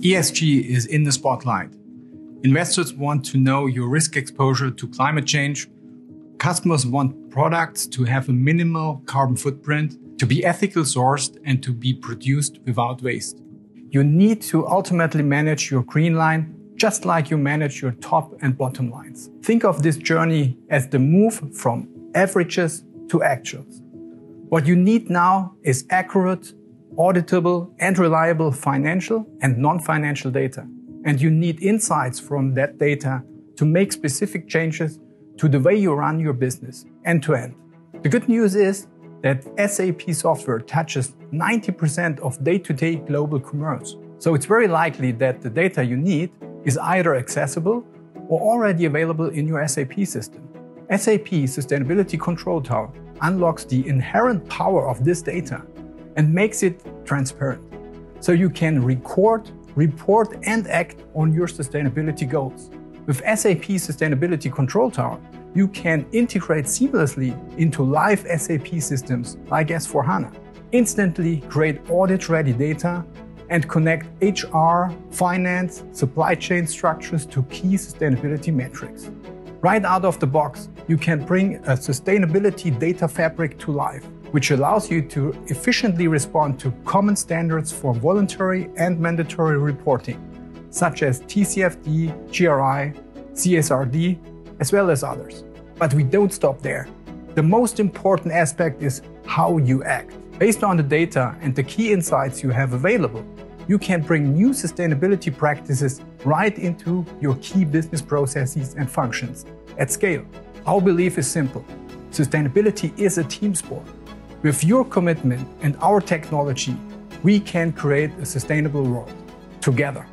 ESG is in the spotlight. Investors want to know your risk exposure to climate change. Customers want products to have a minimal carbon footprint, to be ethical sourced, and to be produced without waste. You need to ultimately manage your green line just like you manage your top and bottom lines. Think of this journey as the move from averages to actuals. What you need now is accurate, auditable, and reliable financial and non-financial data. And you need insights from that data to make specific changes to the way you run your business end to end. The good news is that SAP software touches 90% of day-to-day global commerce. So it's very likely that the data you need is either accessible or already available in your SAP system. SAP Sustainability Control Tower unlocks the inherent power of this data and makes it transparent. So you can record, report, and act on your sustainability goals. With SAP Sustainability Control Tower, you can integrate seamlessly into live SAP systems like S4HANA, instantly create audit ready data, and connect HR, finance, supply chain structures to key sustainability metrics. Right out of the box, you can bring a sustainability data fabric to life, which allows you to efficiently respond to common standards for voluntary and mandatory reporting, such as TCFD, GRI, CSRD, as well as others. But we don't stop there. The most important aspect is how you act. Based on the data and the key insights you have available, you can bring new sustainability practices right into your key business processes and functions at scale. Our belief is simple. Sustainability is a team sport. With your commitment and our technology, we can create a sustainable world together.